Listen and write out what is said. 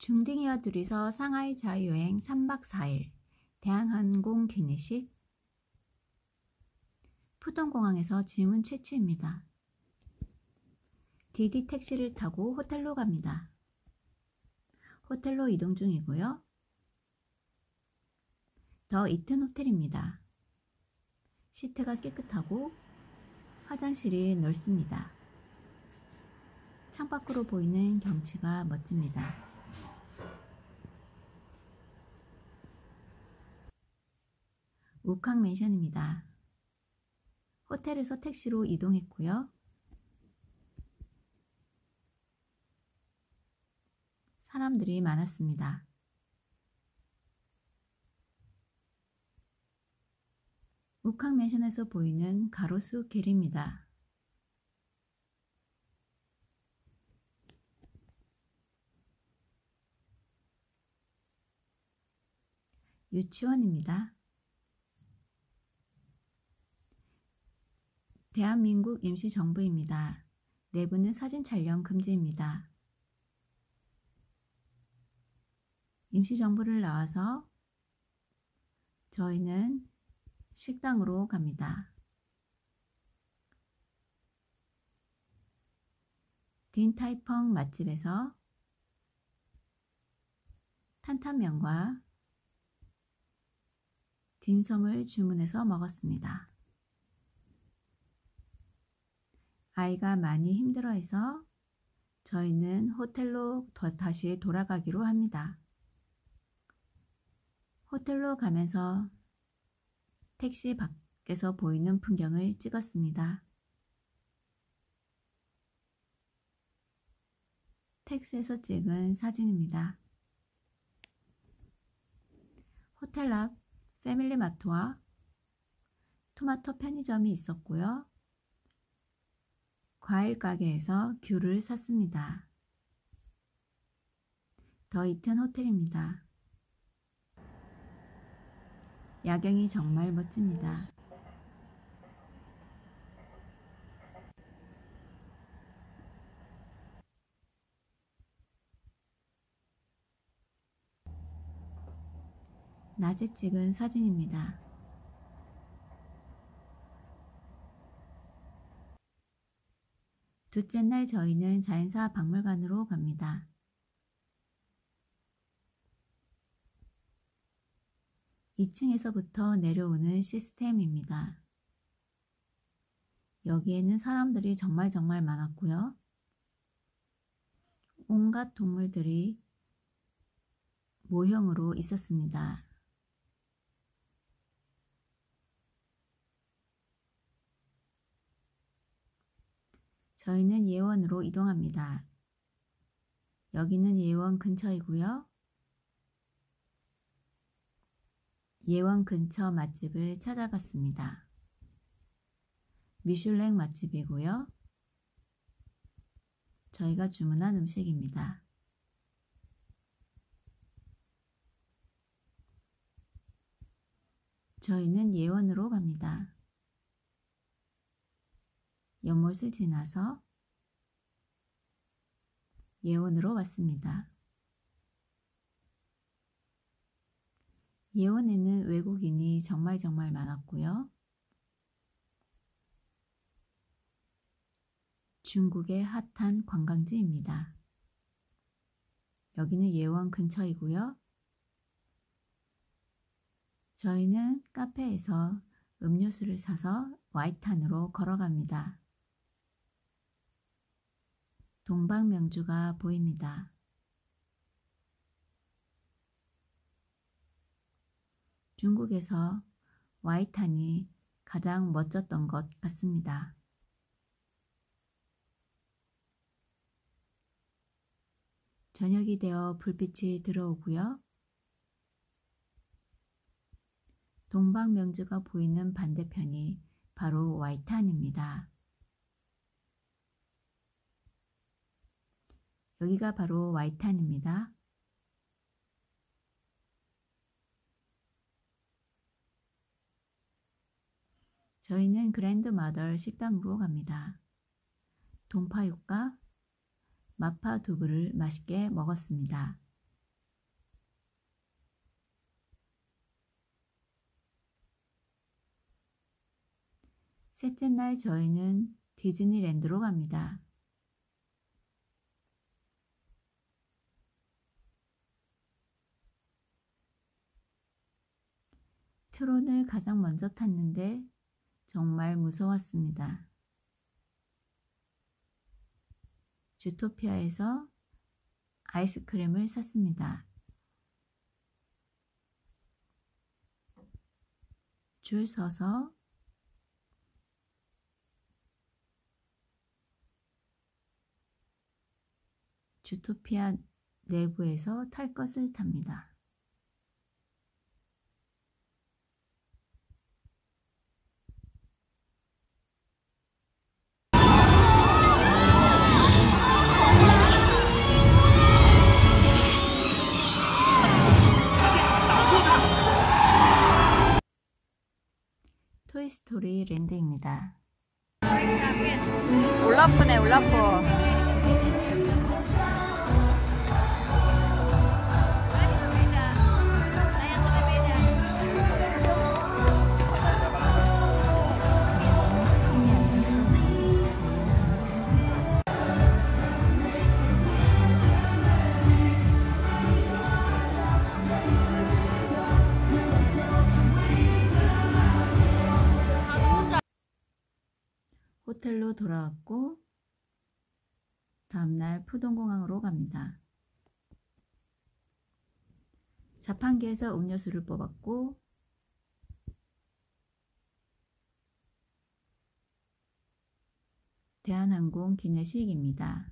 중딩이와 둘이서 상하이 자유여행 3박 4일 대한항공 기내식 푸동공항에서 질문 최치입니다. 디디 택시를 타고 호텔로 갑니다. 호텔로 이동 중이고요. 더 이튼 호텔입니다. 시트가 깨끗하고 화장실이 넓습니다. 창밖으로 보이는 경치가 멋집니다. 우캉 맨션입니다. 호텔에서 택시로 이동했고요. 사람들이 많았습니다. 우캉 맨션에서 보이는 가로수 길입니다. 유치원입니다. 대한민국 임시정부입니다. 내부는 사진 촬영 금지입니다. 임시정부를 나와서 저희는 식당으로 갑니다. 딘타이펑 맛집에서 탄탄면과 딤섬을 주문해서 먹었습니다. 아이가 많이 힘들어해서 저희는 호텔로 다시 돌아가기로 합니다. 호텔로 가면서 택시 밖에서 보이는 풍경을 찍었습니다. 택시에서 찍은 사진입니다. 호텔 앞 패밀리 마트와 토마토 편의점이 있었고요. 과일 가게에서 귤을 샀습니다. 더 이튼 호텔입니다. 야경이 정말 멋집니다. 낮에 찍은 사진입니다. 둘째 날 저희는 자연사 박물관으로 갑니다. 2층에서부터 내려오는 시스템입니다. 여기에는 사람들이 정말 정말 많았고요. 온갖 동물들이 모형으로 있었습니다. 저희는 예원으로 이동합니다. 여기는 예원 근처이고요. 예원 근처 맛집을 찾아갔습니다. 미슐랭 맛집이고요. 저희가 주문한 음식입니다. 저희는 예원으로 갑니다. 연못을 지나서 예원으로 왔습니다. 예원에는 외국인이 정말 정말 많았고요. 중국의 핫한 관광지입니다. 여기는 예원 근처이고요. 저희는 카페에서 음료수를 사서 와이탄으로 걸어갑니다. 동방명주가 보입니다. 중국에서 와이탄이 가장 멋졌던 것 같습니다. 저녁이 되어 불빛이 들어오고요. 동방명주가 보이는 반대편이 바로 와이탄입니다. 여기가 바로 와이탄입니다. 저희는 그랜드마더 식당으로 갑니다. 동파육과 마파두부를 맛있게 먹었습니다. 셋째 날 저희는 디즈니랜드로 갑니다. 트론을 가장 먼저 탔는데 정말 무서웠습니다. 주토피아에서 아이스크림을 샀습니다. 줄 서서 주토피아 내부에서 탈 것을 탑니다. 토이스토리 랜드입니다. 올라프네 올라프 호텔로 돌아왔고 다음날 푸동공항으로 갑니다. 자판기에서 음료수를 뽑았고 대한항공 기내식입니다.